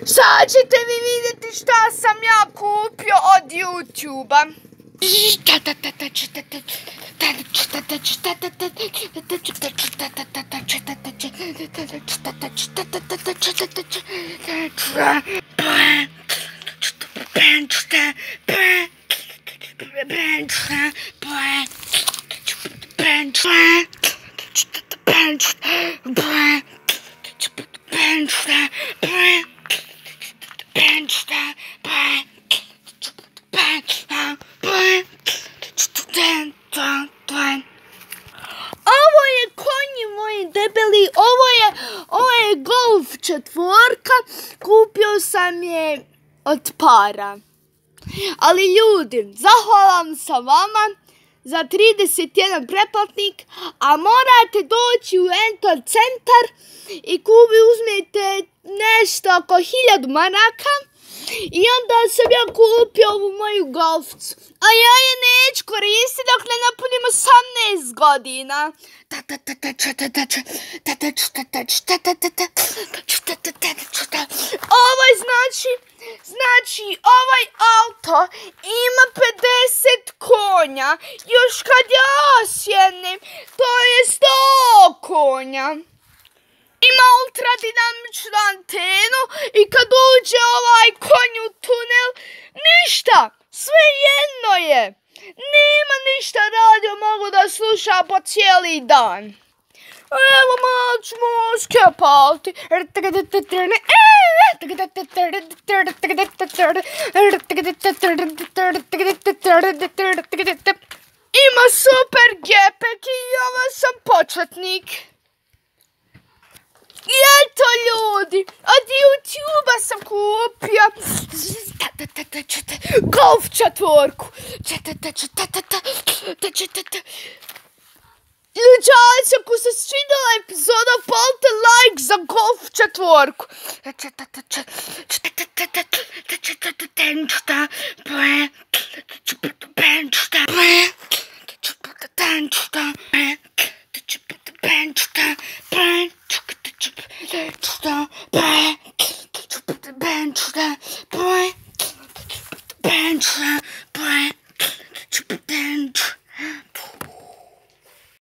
Sad ćete vi vidjeti šta sam ja kupio od YouTube-a. Ovo debeli, ovo je, ovo je Golf četvorka, kupio sam je od para. Ali ljudi, zahvalan sam vama za 31 pretplatnik, a morate doći u Entor centar i kubi uzmete nešto oko 1000 maraka i onda sam ja kupio ovu moju golfcu. A ja je neću koristiti dok ne napunim 18 godina. Ovaj znači, znači ovaj auto ima 50 konja. Još kad ja osjenim, to je 100 konja. Ima ultradinamičnu antenu i kad uđe ovaj konj u tunel, ništa, sve jedno je. Nema ništa radio, mogu da sluša po cijeli dan. Evo malo ćemo skepalti. Ima super gepek i ovo sam početnik. I eto ljudi, od Sam kupio golf četvorku. Ljuđaci, ako se svidjela epizoda, palite like za golf četvorku. Bench, bench, bench, bench.